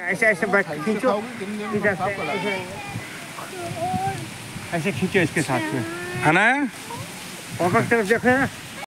ऐसे ऐसे बैठ खींचो। इधर से ऐसे खींचो इसके साथ में। है ना? वापस तरफ़ देखो ना।